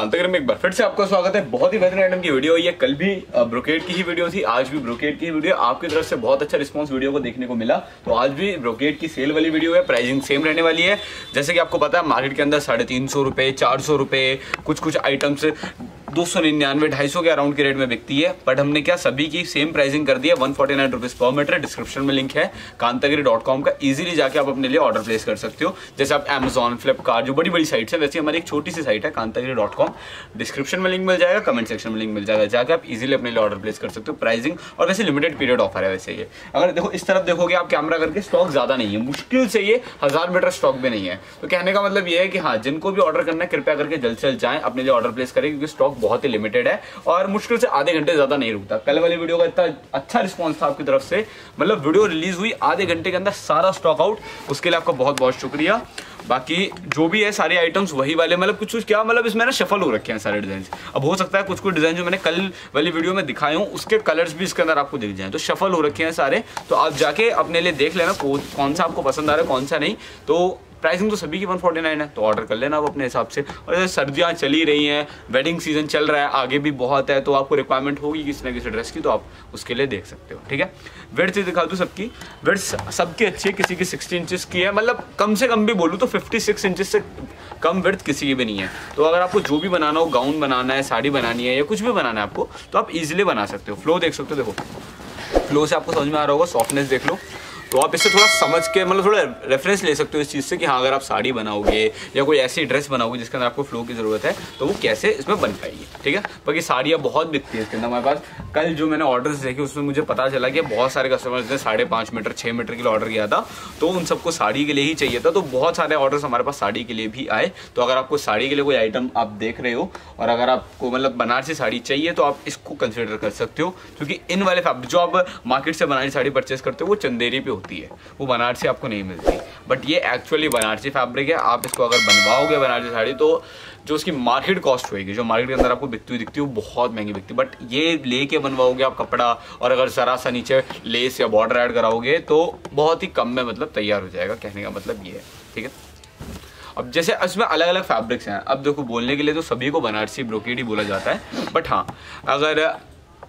में एक बार फिर से आपका स्वागत है। बहुत ही बेहतरीन आइटम की वीडियो ये कल भी ब्रोकेट की ही वीडियो थी, आज भी ब्रोकेट की वीडियो आपकी तरफ़ से बहुत अच्छा रिस्पांस वीडियो को देखने को मिला। तो आज भी ब्रोकेट की सेल वाली वीडियो है प्राइसिंग सेम रहने वाली है। जैसे कि आपको पता है मार्केट के अंदर साढ़े तीन सौ रुपए, चार सौ रुपए कुछ कुछ आइटम्स दो सौ निन्यानवे, ढाई सौ के अराउंड के रेट में बिकती है। बट हमने क्या सभी की सेम प्राइसिंग कर दी है। One forty nine rupees per meter description में लिंक है। कांतागिरी डॉट कॉम का। इजीली जाके आप अपने लिए ऑर्डर प्लेस कर सकते हो। जैसे आप अमेजॉन फ्लिपकार्ट जो बड़ी बड़ी साइट्स है, वैसे हमारी एक छोटी सी साइट है, कांतागिरी डॉट कॉम डिस्क्रिप्शन में लिंक मिल जाएगा कमेंट सेक्शन में लिंक मिल जाएगा। जाकर आप इजीली अपने लिए ऑर्डर प्लेस कर सकते हो। प्राइसिंग और वैसे लिमिटेड पीरियड ऑफ़र है वैसे ये। अगर देखो, इस तरफ़ देखोगे आप कैमरा करके स्टॉक ज़्यादा नहीं है। मुश्किल से ये हज़ार मीटर स्टॉक भी नहीं है। तो कहने का मतलब ये है कि हाँ जिनको भी ऑर्डर करना है, कृपया करके जल्द से जल्द जाए, अपने लिए ऑर्डर प्लेस करें, क्योंकि स्टॉक बहुत ही लिमिटेड है और मुश्किल से आधे घंटे ज़्यादा नहीं रुकता। कल वाली वीडियो का इतना अच्छा रिस्पॉन्स था आपकी तरफ़ से। मतलब वीडियो रिलीज़ हुई, आधे घंटे के अंदर सारा स्टॉक आउट उसके लिए आपका बहुत बहुत शुक्रिया। बाकी जो भी है सारे आइटम्स वही वाले मतलब कुछ कुछ क्या मतलब इसमें ना शफल हो रखे हैं सारे डिज़ाइन अब हो सकता है कुछ कुछ डिज़ाइन जो मैंने कल वाली वीडियो में दिखाए हूँ, उसके कलर्स भी इसके अंदर आपको दिख जाए। तो शफल हो रखे हैं सारे। तो आप जाके अपने लिए देख लेना कौन सा आपको पसंद आ रहा है, कौन सा नहीं। तो प्राइसिंग तो सभी की 149 है तो ऑर्डर कर लेना आप अपने हिसाब से। और जैसे सर्दियाँ चली रही हैं वेडिंग सीज़न चल रहा है, आगे भी बहुत है तो आपको रिक्वायरमेंट होगी किसी ना किसी ड्रेस की तो आप उसके लिए देख सकते हो, ठीक है? वेट से दिखा दूँ सबकी। वेट सबकी अच्छी है, किसी की सिक्सटी इंचज़ की है मतलब कम से कम भी बोलूँ तो फिफ्टी सिक्स इंचज़ से कम वर्थ किसी की भी नहीं है। तो अगर आपको जो भी बनाना हो गाउन बनाना है, साड़ी बनानी है, या कुछ भी बनाना है आपको तो आप इजिली बना सकते हो। फ्लो देख सकते हो, देखो। फ्लो से आपको समझ में आ रहा होगा सॉफ्टनेस देख लो। तो आप इससे थोड़ा समझ के मतलब थोड़ा रेफरेंस ले सकते हो इस चीज़ से कि हाँ अगर आप साड़ी बनाओगे या कोई ऐसी ड्रेस बनाओगे जिसके अंदर आपको फ्लो की ज़रूरत है तो वो कैसे इसमें बन पाएगी, ठीक है? बाकी साड़ियाँ बहुत बिकती है इसके अंदर। हमारे पास कल जो मैंने ऑर्डर देखे, उसमें मुझे पता चला कि बहुत सारे कस्टमर्स ने साढ़े पाँच मीटर छः मीटर के लिए ऑर्डर किया था तो उन सबको साड़ी के लिए ही चाहिए था। तो बहुत सारे ऑर्डर हमारे पास साड़ी के लिए भी आए। तो अगर आपको साड़ी के लिए कोई आइटम आप देख रहे हो, और अगर आपको मतलब बनारसी साड़ी चाहिए तो आप इसको कंसिडर कर सकते हो, क्योंकि इन वाले फैब्रिक जो आप मार्केट से बनारसी साड़ी परचेस करते हो, वो चंदेरी पे है। वो बनारसी आपको नहीं मिलती। बट ये एक्चुअली बनारसी फैब्रिक है। आप इसको अगर बनवाओगे बनारसी साड़ी तो जो उसकी मार्केट कॉस्ट होगी जो मार्केट के अंदर आपको बिकती हुई दिखती है, वो बहुत महँगी बिकती है। बट ये लेके बनवाओगे आप कपड़ा, और अगर जरा सा नीचे लेस या बॉर्डर ऐड कराओगे तो बहुत ही कम में मतलब तैयार हो जाएगा। कहने का मतलब ये है। ठीक है? अब जैसे इसमें अलग अलग फैब्रिक्स हैं। अब देखो, बोलने के लिए तो सभी को बनारसी ब्रोकेड ही बोला जाता है। बट हाँ अगर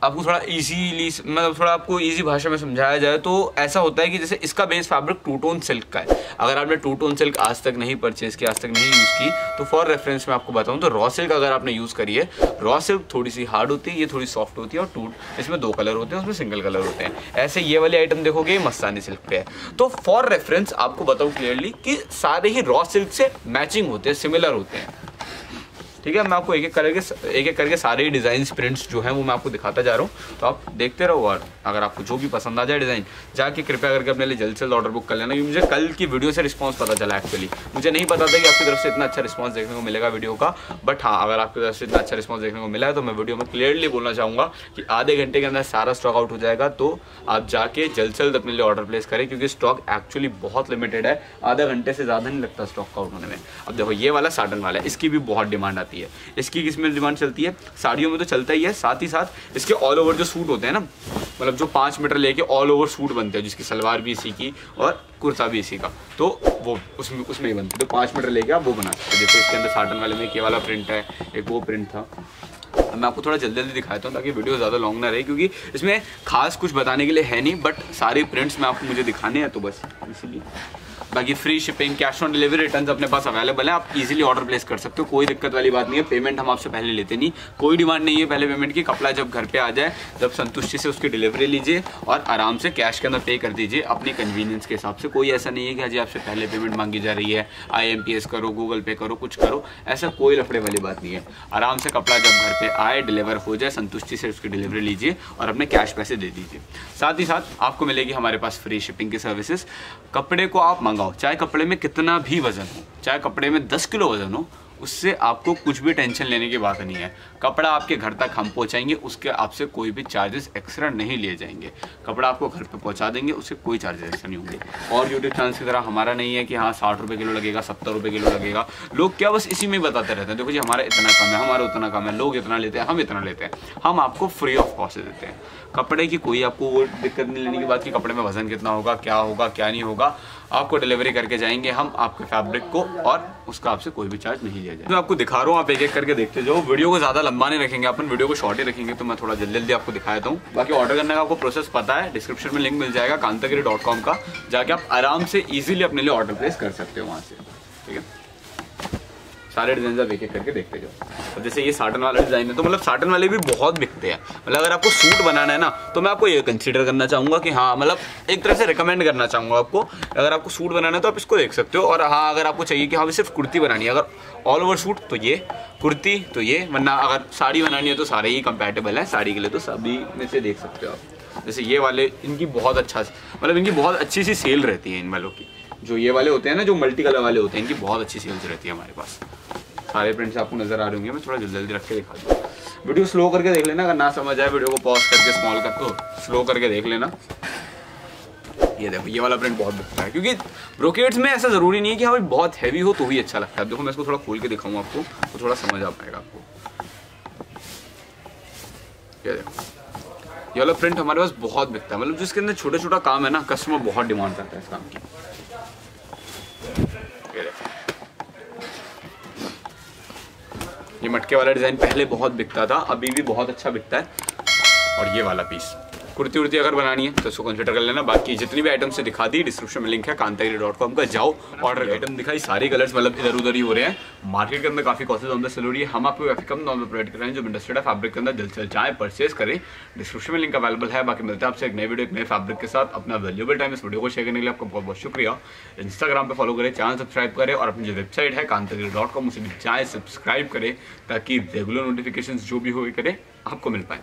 आपको थोड़ा इजीली मतलब थोड़ा आपको इजी भाषा में समझाया जाए तो ऐसा होता है कि जैसे इसका base fabric two tone silk का है। अगर आपने टू टोन सिल्क आज तक नहीं परचेज किया, आज तक नहीं यूज़ की तो फॉर रेफरेंस में आपको बताऊँ तो रॉ सिल्क अगर आपने यूज़ करी है रॉ सिल्क थोड़ी सी हार्ड होती है, ये थोड़ी सॉफ्ट होती है और टू इसमें दो कलर होते हैं, उसमें सिंगल कलर होते हैं। ऐसे ये वाली आइटम देखोगे मस्तानी सिल्क पे है। तो फॉर रेफरेंस आपको बताऊँ क्लियरली कि सारे ही रॉ सिल्क से मैचिंग होते हैं सिमिलर होते हैं। ठीक है, मैं आपको एक एक करके एक एक करके सारे डिज़ाइन प्रिंट्स जो हैं वो मैं आपको दिखाता जा रहा हूँ। तो आप देखते रहो और अगर आपको जो भी पसंद आ जाए डिज़ाइन जाके कृपया करके अपने लिए जल्द से जल्द ऑर्डर बुक कर लेना, क्योंकि मुझे कल की वीडियो से रिस्पॉन्स पता चला एक्चुअली मुझे नहीं पता था कि आपकी तरफ़ से इतना अच्छा रिस्पॉन्स देखने को मिलेगा वीडियो का बट हाँ अगर आपकी तरफ़ से इतना अच्छा रिस्पॉन्स देखने को मिला है तो मैं वीडियो में क्लियरली बोलना चाहूँगा कि आधे घंटे के अंदर सारा स्टॉक आउट हो जाएगा। तो आप जाके जल्द से जल्द अपने लिए ऑर्डर प्लेस करें, क्योंकि स्टॉक एक्चुअली बहुत लिमिटेड है। आधा घंटे से ज़्यादा नहीं लगता स्टॉक आउट होने में। अब देखो, ये वाला साटन वाला है, इसकी भी बहुत डिमांड आती है। इसकी इसमें डिमांड चलती है। साड़ियों में तो चलता ही है, साथ ही साथ इसके ऑल ओवर जो सूट होते हैं ना मतलब जो पाँच मीटर लेके ऑल ओवर सूट बनते हैं, जिसकी सलवार भी इसी की और कुर्ता भी इसी का। तो वो उसमें उसमें ही बनते तो पाँच मीटर लेके आप वो बना सकते जैसे इसके अंदर साटन वाले में ये वाला प्रिंट है, एक वो प्रिंट था। अब मैं आपको थोड़ा जल्दी जल्दी दिखाता हूँ ताकि वीडियो ज़्यादा लॉन्ग ना रहे, क्योंकि इसमें खास कुछ बताने के लिए है नहीं बट सारे प्रिंट्स में आपको मुझे दिखाने हैं तो बस, इसीलिए। बाकी free shipping cash on delivery return अपने पास अवेलेबल है। आप इजीली ऑर्डर प्लेस कर सकते हो, कोई दिक्कत वाली बात नहीं है। पेमेंट हम आपसे पहले लेते नहीं। कोई डिमांड नहीं है पहले पेमेंट की। कपड़ा जब घर पे आ जाए जब संतुष्टि से उसकी डिलीवरी लीजिए और आराम से कैश के अंदर पे कर दीजिए अपनी कन्वीनियंस के हिसाब से। कोई ऐसा नहीं है कि हजी आपसे पहले पेमेंट मांगी जा रही है। आईएमपीएस करो गूगल पे करो, कुछ करो। ऐसा कोई लफड़े वाली बात नहीं है। आराम से कपड़ा जब घर पर आए डिलीवर हो जाए, संतुष्टि से उसकी डिलीवरी लीजिए और अपने कैश पैसे दे दीजिए। साथ ही साथ आपको मिलेगी हमारे पास फ्री शिपिंग की सर्विसेज़ कपड़े को आप मंगाओ चाहे कपड़े में कितना भी वज़न हो चाहे कपड़े में दस किलो वज़न हो, उससे आपको कुछ भी टेंशन लेने की बात नहीं है। कपड़ा आपके घर तक हम पहुंचाएँगे, उसके आपसे कोई भी चार्जेस एक्स्ट्रा नहीं लिए जाएँगे। कपड़ा आपको घर पे पहुँचा देंगे, उससे कोई चार्जेस एक्स्ट्रा नहीं होंगे। और यूट्यूब चैनल की तरह हमारा नहीं है कि हाँ साठ रुपये किलो लगेगा, सत्तर रुपये किलो लगेगा। लोग क्या बस इसी में बताते रहते हैं, देखो जी, हमारा इतना कम है, हमारा उतना कम है, लोग इतना लेते हैं, हम इतना लेते हैं। हम आपको फ्री ऑफ़ कॉस्ट देते हैं। कपड़े की कोई आपको वो दिक्कत नहीं लेने की बात कि कपड़े में वज़न कितना होगा, क्या होगा, क्या नहीं होगा। आपको डिलीवरी करके जाएँगे, हम आपके फैब्रिक को और उसका आपसे कोई भी चार्ज नहीं लिया जाए मैं आपको दिखा रहा हूँ, आप एक एक करके देखते जाओ। वीडियो को ज़्यादा लंबा नहीं रखेंगे, अपन वीडियो को शॉर्ट ही रखेंगे तो मैं थोड़ा जल्दी जल्दी आपको दिखा देता हूँ। बाकी ऑर्डर करने का आपको प्रोसेस पता है डिस्क्रिप्शन में लिंक मिल जाएगा, कांतागिरी का, जाके आप आराम से ईजिली अपने लिए ऑर्डर प्लेस कर सकते हो वहाँ से। सारे डिज़ाइन आप एक एक करके देखते जाओ। और जैसे ये साटन वाला डिज़ाइन है तो मतलब साटन वाले भी बहुत बिकते हैं। मतलब अगर आपको सूट बनाना है ना तो मैं आपको ये कंसीडर करना चाहूँगा कि हाँ मतलब एक तरह से रिकमेंड करना चाहूँगा आपको। अगर आपको सूट बनाना है तो आप इसको देख सकते हो। और हाँ अगर आपको चाहिए कि हाँ सिर्फ़ कुर्ती बनानी है। अगर ऑल ओवर सूट तो ये। कुर्ती तो ये। वरना अगर साड़ी बनानी है तो सारे ही कंपेटेबल है। साड़ी के लिए तो सभी में से देख सकते हो आप। जैसे ये वाले, इनकी बहुत अच्छा मतलब इनकी बहुत अच्छी सी सेल रहती है इन वालों की। जो ये वाले होते हैं ना, जो मल्टी कलर वाले होते हैं, इनकी बहुत अच्छी सेल्स रहती है हमारे पास। सारे प्रिंट्स आपको नज़र आ रहे होंगे, मैं थोड़ा जल्दी जल्दी रख के दिखा दूँ। वीडियो स्लो करके देख लेना, अगर ना समझ आए वीडियो को पॉज करके स्मॉल कर तो स्लो करके देख लेना। ये देखो, ये वाला प्रिंट बहुत बिकता है, क्योंकि ब्रोकेट्स में ऐसा ज़रूरी नहीं है कि हाँ भाई बहुत हैवी हो तो ही अच्छा लगता है। देखो, मैं इसको थोड़ा खोल के दिखाऊँ आपको तो थोड़ा समझ आ पाएगा आपको। ये देखो, ये वाला प्रिंट हमारे पास बहुत बिकता है मतलब जिसके अंदर छोटा छोटा काम है ना कस्टमर बहुत डिमांड करता है इस काम की। ये मटके वाला डिज़ाइन पहले बहुत बिकता था, अभी भी बहुत अच्छा बिकता है। और ये वाला पीस। कुर्ती उर्ती अगर बनानी है तो उसको कंसिडर कर लेना। बाकी जितनी भी आइटम से दिखा दी डिस्क्रिप्शन में लिंक है कांतागिरी डॉट कॉम का। जाओ ऑर्डर आइटम दिखाई सारे कलर्स मतलब इधर उधर ही हो रहे हैं। मार्केट के अंदर काफ़ी कॉसेज ऑन द है। हम आपको काफ़ी कम दाम में प्रोवाइड कर रहे हैं जो इंडस्ट्री है फैब्रिक के अंदर दिल चल चाहे परचेज करें। डिस्क्रिप्शन में लिंक अवेलेबल है। बाकी मिलते हैं आपसे एक नए वीडियो एक नए फैब्रिक के साथ। अपना वैल्यूबल टाइम इस वीडियो को शेयर करने के लिए आपका बहुत बहुत शुक्रिया। इंस्टाग्राम पर फॉलो करें चैनल सब्सक्राइब करें और अपनी जो वेबसाइट है कांतागिरी डॉट कॉम उसे भी चाहे सब्सक्राइब करें ताकि रेगुलर नोटिफिकेशन जो भी हो करें आपको मिल पाए।